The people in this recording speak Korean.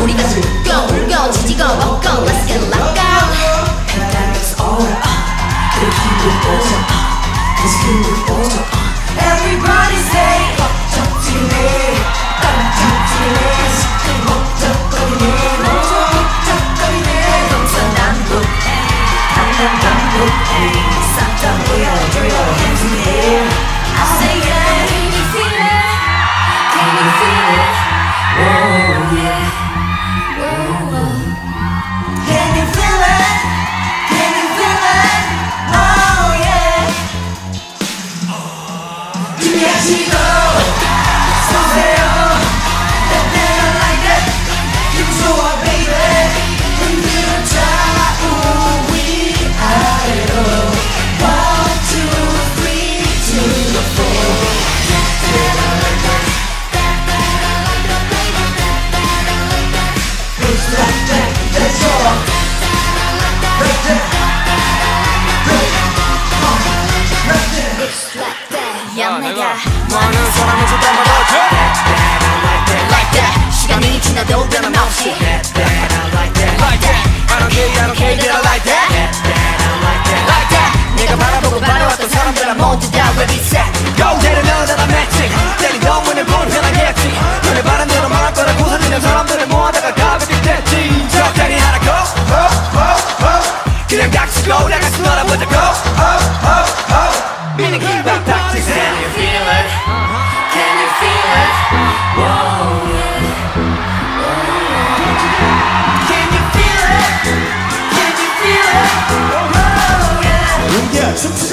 우리 같이 go go 지지고 먹고 let's get let go And that is all up 그리고 힘들 오자 Cause 힘들 오자 내가 많은 사람에서 담아버려 Like that 시간이 지나도 변함없이 Like that I don't care, I don't care, get it like that Like that 내가 바라보고 바라왔던 사람들아 모두 다 ready, set, go 때려 넣어다가 맺지 때린 영혼을 본 편하겠지 눈에 바른 대로 말할 거라고 사리는 사람들을 모아다가 가볍게 됐지 적당히 하라고 oh, oh, oh. 그냥 닥치고 나가서 놀아보자고 oh, oh, oh. 미는 길 숨